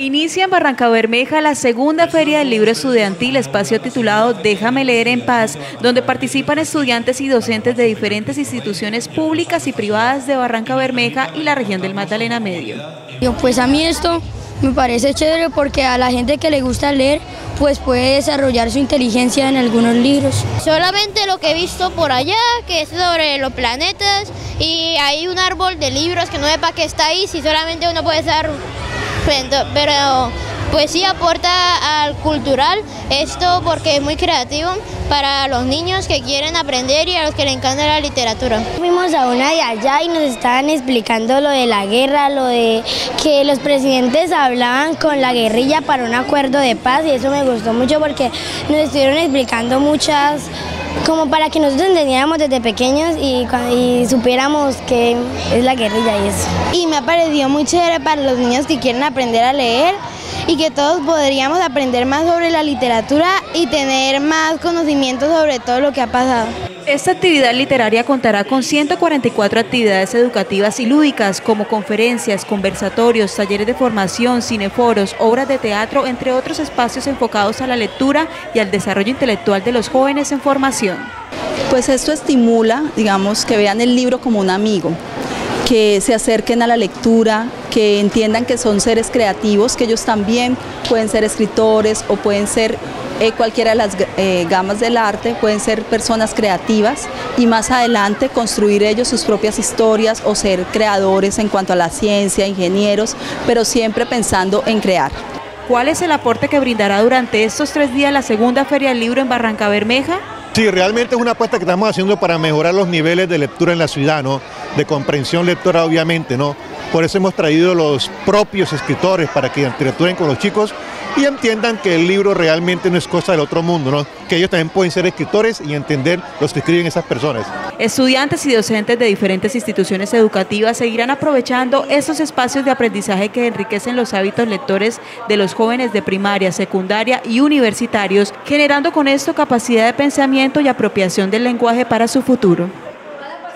Inicia en Barranca Bermeja la segunda Feria del Libro Estudiantil, espacio titulado Déjame leer en paz, donde participan estudiantes y docentes de diferentes instituciones públicas y privadas de Barranca Bermeja y la región del Magdalena Medio. Pues a mí esto me parece chévere porque a la gente que le gusta leer pues puede desarrollar su inteligencia en algunos libros. Solamente lo que he visto por allá, que es sobre los planetas y hay un árbol de libros que no sé para qué está ahí, si solamente uno puede pero pues sí aporta al cultural esto porque es muy creativo para los niños que quieren aprender y a los que les encanta la literatura. Fuimos a una de allá y nos estaban explicando lo de la guerra, lo de que los presidentes hablaban con la guerrilla para un acuerdo de paz y eso me gustó mucho porque nos estuvieron explicando muchas como para que nosotros entendiéramos desde pequeños y, y, supiéramos qué es la guerrilla y eso. Y me ha parecido muy chévere para los niños que quieren aprender a leer y que todos podríamos aprender más sobre la literatura y tener más conocimiento sobre todo lo que ha pasado. Esta actividad literaria contará con 144 actividades educativas y lúdicas como conferencias, conversatorios, talleres de formación, cineforos, obras de teatro, entre otros espacios enfocados a la lectura y al desarrollo intelectual de los jóvenes en formación. Pues esto estimula, digamos, que vean el libro como un amigo, que se acerquen a la lectura, que entiendan que son seres creativos, que ellos también pueden ser escritores o pueden ser eh, cualquiera de las eh, gamas del arte, pueden ser personas creativas y más adelante construir ellos sus propias historias o ser creadores en cuanto a la ciencia, ingenieros, pero siempre pensando en crear. ¿Cuál es el aporte que brindará durante estos tres días la segunda Feria del Libro en Barranca Bermeja? Sí, realmente es una apuesta que estamos haciendo para mejorar los niveles de lectura en la ciudad, ¿no? De comprensión lectora, obviamente, ¿no? Por eso hemos traído los propios escritores para que interactúen con los chicos y entiendan que el libro realmente no es cosa del otro mundo, ¿no? que ellos también pueden ser escritores y entender los que escriben esas personas. Estudiantes y docentes de diferentes instituciones educativas seguirán aprovechando estos espacios de aprendizaje que enriquecen los hábitos lectores de los jóvenes de primaria, secundaria y universitarios, generando con esto capacidad de pensamiento y apropiación del lenguaje para su futuro.